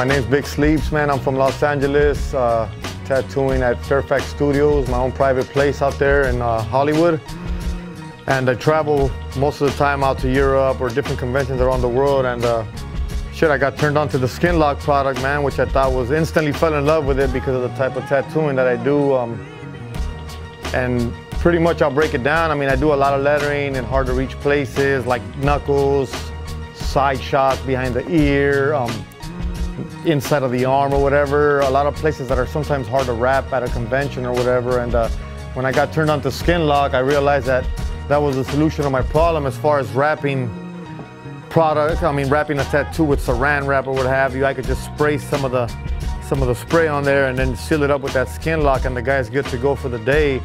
my name's Big Sleeps, man. I'm from Los Angeles, uh, tattooing at Fairfax Studios, my own private place out there in uh, Hollywood. And I travel most of the time out to Europe or different conventions around the world. And uh, shit, I got turned on to the Skinlock product, man, which I thought was instantly fell in love with it because of the type of tattooing that I do. Um, and pretty much I'll break it down. I mean, I do a lot of lettering in hard to reach places like knuckles, side shots behind the ear, um, inside of the arm or whatever. A lot of places that are sometimes hard to wrap at a convention or whatever. And uh, when I got turned on to Skinlock, I realized that that was the solution to my problem as far as wrapping product. I mean, wrapping a tattoo with saran wrap or what have you. I could just spray some of the some of the spray on there and then seal it up with that Skinlock and the guy's good to go for the day.